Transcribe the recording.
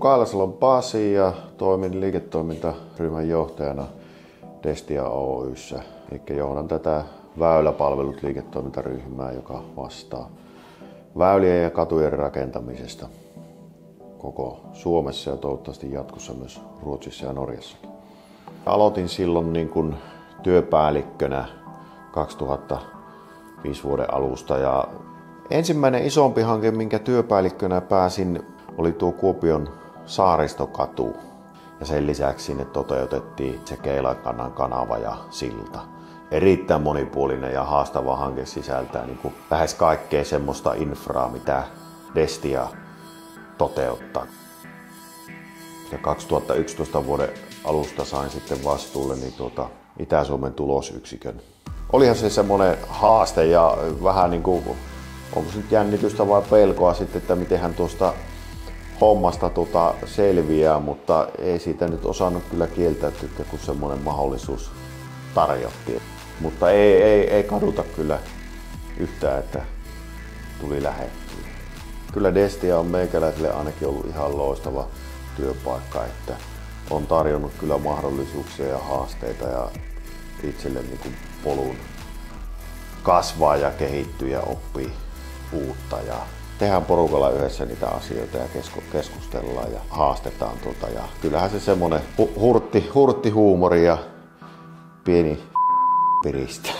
Kailasalon Pasi ja toimin liiketoimintaryhmän johtajana Destia Oyssä. Eli johdan tätä väyläpalvelut liiketoimintaryhmää, joka vastaa väylien ja katujen rakentamisesta koko Suomessa ja toivottavasti jatkossa myös Ruotsissa ja Norjassa. Aloitin silloin niin kuin työpäällikkönä 2005 vuoden alusta ja ensimmäinen isompi hanke, minkä työpäällikkönä pääsin, oli tuo Kuopion saaristokatu. Ja sen lisäksi sinne toteutettiin se Keilakannan kanava ja silta. Erittäin monipuolinen ja haastava hanke sisältää niin kuin lähes kaikkea semmoista infraa, mitä Destia toteuttaa. Ja 2011 vuoden alusta sain sitten vastuulle niin tuota Itä-Suomen tulosyksikön. Olihan se semmoinen haaste ja vähän niin kuin, onko se nyt jännitystä vai pelkoa sitten, että miten hän tuosta hommasta tota selviää, mutta ei siitä nyt osannut kyllä kieltäytyä, kun semmoinen mahdollisuus tarjottiin. Mutta ei, ei, ei kaduta kyllä yhtään, että tuli lähettyä. Kyllä Destia on meikäläiselle ainakin ollut ihan loistava työpaikka, että on tarjonnut kyllä mahdollisuuksia ja haasteita ja itselle niin kuin polun kasvaa ja kehittyä ja oppii uutta ja tehdään porukalla yhdessä niitä asioita ja keskustellaan ja haastetaan tuota. Ja kyllähän se semmonen hurtti, hurtti huumori ja pieni piristä.